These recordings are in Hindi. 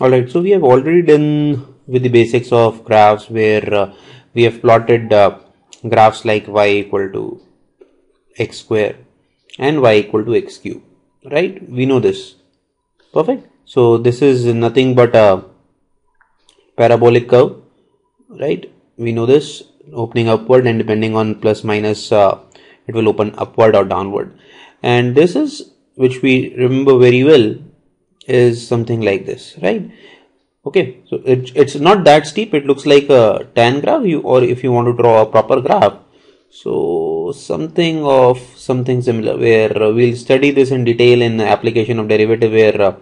Alright, so we have already done with the basics of graphs where uh, we have plotted uh, graphs like y equal to x square and y equal to x cube, right? We know this. Perfect. So this is nothing but a parabolic curve, right? We know this opening upward and depending on plus minus, uh, it will open upward or downward. And this is which we remember very well is something like this, right? Okay, so it, it's not that steep. It looks like a tan graph you, or if you want to draw a proper graph. So something of something similar where we'll study this in detail in the application of derivative where uh,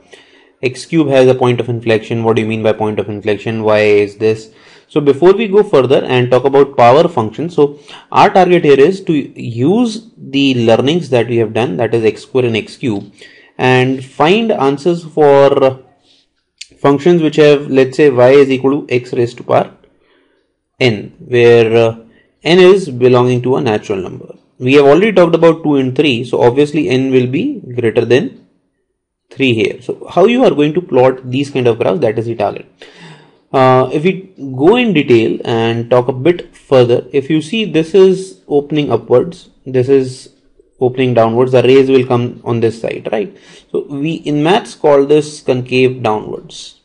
x cube has a point of inflection. What do you mean by point of inflection? Why is this? So before we go further and talk about power function, so our target here is to use the learnings that we have done that is x square and x cube and find answers for functions which have let's say y is equal to x raised to power n where uh, n is belonging to a natural number. We have already talked about 2 and 3 so obviously n will be greater than 3 here. So how you are going to plot these kind of graphs that is the target. Uh, if we go in detail and talk a bit further if you see this is opening upwards this is opening downwards the rays will come on this side right? So we in maths call this concave downwards.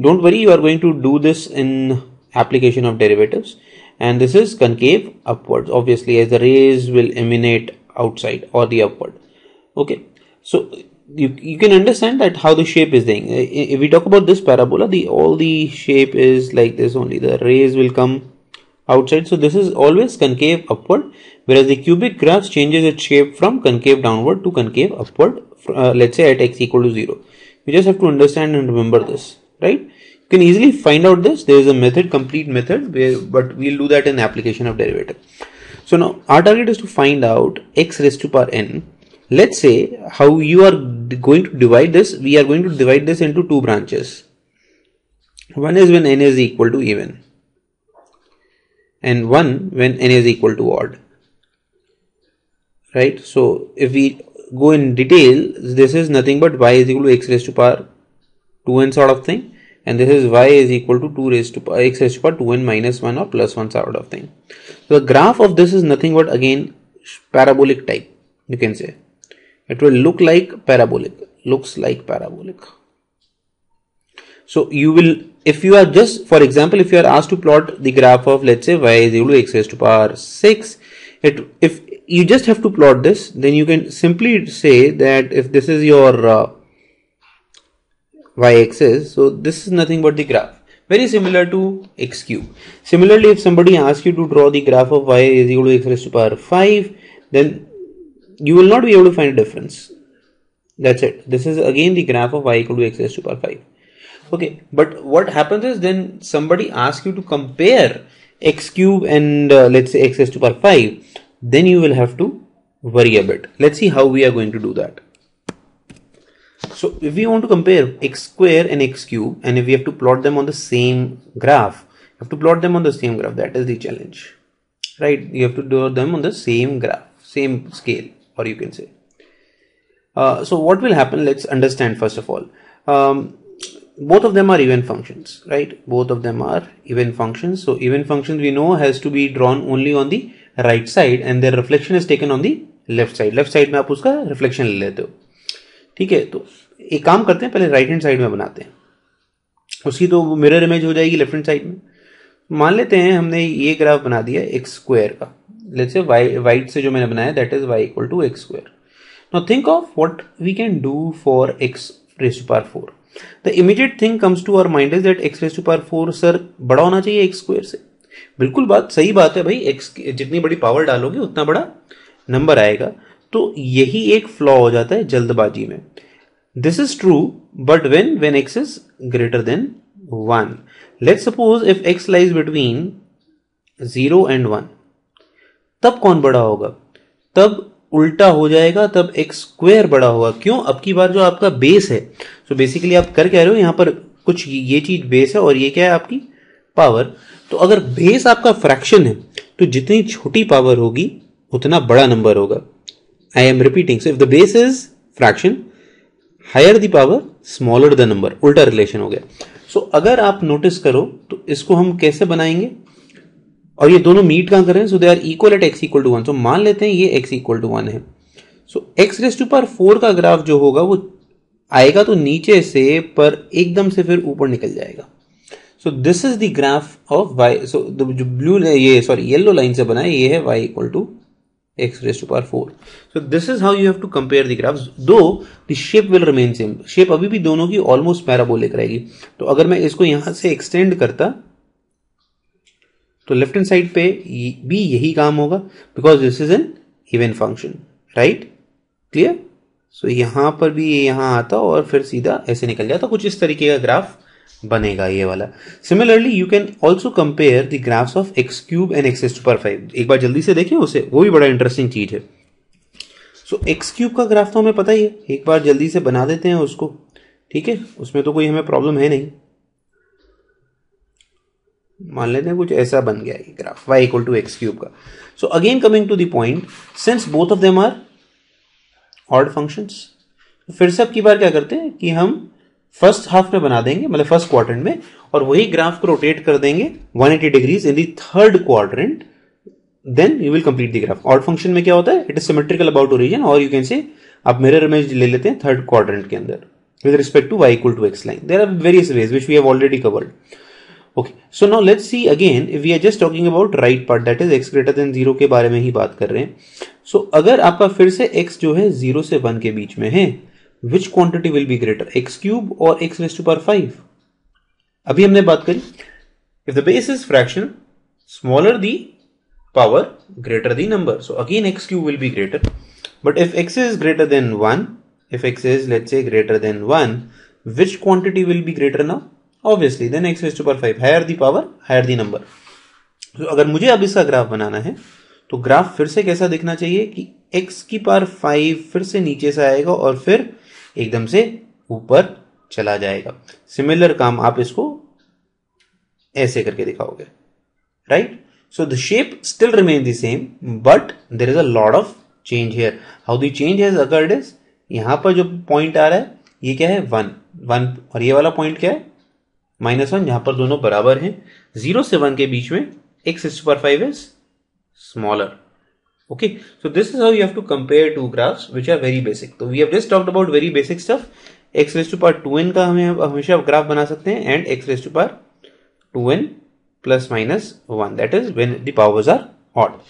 Don't worry you are going to do this in application of derivatives. And this is concave upwards obviously as the rays will emanate outside or the upward. Okay. So you, you can understand that how the shape is there if we talk about this parabola the all the shape is like this only. The rays will come outside. So this is always concave upward whereas the cubic graph changes its shape from concave downward to concave upward uh, let's say at x equal to 0 you just have to understand and remember this right? You can easily find out this. There is a method complete method where but we'll do that in application of derivative. So now our target is to find out x raised to power n. Let's say how you are going to divide this. We are going to divide this into two branches. One is when n is equal to even and 1 when n is equal to odd right? So if we go in detail this is nothing but y is equal to x raised to power 2n sort of thing and this is y is equal to 2 raised to power x raised to power 2n minus 1 or plus 1 sort of thing. So the graph of this is nothing but again parabolic type you can say. It will look like parabolic looks like parabolic. So you will if you are just for example if you are asked to plot the graph of let's say y is equal to x raised to power 6 it if you just have to plot this. Then you can simply say that if this is your uh, y axis so this is nothing but the graph. Very similar to x cube. Similarly if somebody asks you to draw the graph of y is equal to x raised to power 5 then you will not be able to find a difference. That's it. This is again the graph of y equal to x raised to power 5 okay but what happens is then somebody asks you to compare x cube and uh, let's say x raised to power 5 then you will have to worry a bit. Let's see how we are going to do that. So if we want to compare x square and x cube and if we have to plot them on the same graph you have to plot them on the same graph. That is the challenge. Right? You have to do them on the same graph same scale or you can say. Uh, so what will happen? Let's understand first of all. Um, both of them are even functions right? Both of them are even functions. So even functions we know has to be drawn only on the right side and their reflection is taken on the left side left side में आप उसका रिफ्लेक्शन ले लेते हो। ठीक है? तो एक काम करते हैं, पहले राइट हैंड साइड में बनाते हैं। उसकी तो मिरर इमेज हो जाएगी लेफ़्ट हैंड साइड में। मान लेते हैं, हमने ये ग्राफ बना दिया एक्स स्क्वायर का। Let's say y white say जो मैंने बनाया that is y equal to x square now think of what we can do for x raise to power four the immediate thing comes to our mind is that x raise to power four sir बड़ा होना चाहिए एक्स स्क्वायर से। बिल्कुल बात, सही बात है भाई एक्स जितनी बड़ी पावर डालोगे, उतना बड़ा नंबर आएगा। तो यही एक फ्लॉ हो जाता है जल्दबाजी में। This is true but when when x is greater than one let suppose if x lies between zero and one तब कौन बड़ा होगा? तब उल्टा हो जाएगा, तब एक्स स्क्वेयर बड़ा होगा। क्यों? अब की बार जो आपका बेस है सो so बेसिकली आप कर कह रहे हो? यहाँ पर कुछ ये चीज़ बेस है और ये क्या है आपकी पावर तो अगर बेस आपका फ्रैक्शन है तो जितनी छोटी पावर होगी उतना बड़ा नंबर होगा। I am repeating so if the base is fraction higher the power smaller the number उल्टा रिलेशन हो गया। सो so, अगर आप नोटिस करो तो इसको हम कैसे बनाएँगे? और ये दोनों मीट कहाँ करें so they are equal at x equal to one so मान लेते हैं ये एक्स इक्वल टू वन है। So x raise to power four का ग्राफ जो होगा वो आएगा तो नीचे से पर एकदम से फिर ऊपर निकल जाएगा। So this is the graph of y so जो ब्लू ये सॉरी येलो लाइन से बना है, ये है y equal to x raised to power 4 so, this is how you have to compare the graphs. Though, the shape will remain same. Shape अभी भी दोनों की almost parabolic रहेगी. तो अगर मैं इसको यहाँ से extend करता तो लेफ़्ट हैंड साइड पे भी यही काम होगा because this is an even function right clear so यहाँ पर भी ये यहाँ आता और फिर सीधा ऐसे निकल जाता। कुछ इस तरीके का ग्राफ बनेगा ये वाला। Similarly you can also compare the graphs of x cube and x to power five एक बार जल्दी से देखें, उसे, वो भी बड़ा इंटरेस्टिंग चीज़ है। सो एक्स क्यूब का ग्राफ तो हमें पता ही है। एक बार जल्दी से बना देते हैं उसको। ठीक है? उसमें तो कोई हमें प्रॉब्लम है नहीं। मान लेते हैं कुछ ऐसा बन गया ये graph y equal to x cube का। So again coming to the point since both of them are odd functions फिर से अब की बार क्या करते हैं कि हम फ़र्स्ट हाफ़ में बना देंगे मतलब फ़र्स्ट क्वाड्रेंट में और वही ग्राफ को रोटेट कर देंगे 180 degrees in the third quadrant then you will complete the graph odd function में क्या होता है? It is symmetrical about origin और यू कैन से आप मिरर इमेज ले लेते हैं थर्ड क्वाड्रेंट के अंदर with respect to y equal to x line there are various ways which we have already covered okay so now let's see again we are just talking about right part that is x greater than zero के बारे में ही बात कर रहे हैं. सो so, अगर आपका फिर से एक्स जो है ज़ीरो से वन के बीच में है which quantity will be greater x cube और x raise to power five अभी हमने बात करी if the base is fraction smaller the power greater the number so again x cube will be greater but if x is greater than one if x is let's say greater than 1 which quantity will be greater now? Obviously then x raised to power 5 higher the power higher the number. So, अगर मुझे अब इसका ग्राफ बनाना है तो ग्राफ फिर से कैसा दिखना चाहिए कि x की पावर 5 फिर से नीचे से आएगा और फिर एकदम से ऊपर चला जाएगा। सिमिलर काम आप इसको ऐसे करके दिखाओगे। Right so the shape still remain the same but there is a lot of change here how the change has is यहाँ पर जो पॉइंट आ रहा है, ये क्या है? वन वन और ये वाला पॉइंट क्या है? माइनस वन यहाँ पर दोनों बराबर हैं। ज़ीरो से वन के बीच में x super five is smaller okay so this is how you have to compare two graphs which are very basic so we have just talked about very basic stuff x raised to power 2n का हमें हमेशा ग्राफ बना सकते हैं and x raised to power 2n plus minus 1 that is when the powers are odd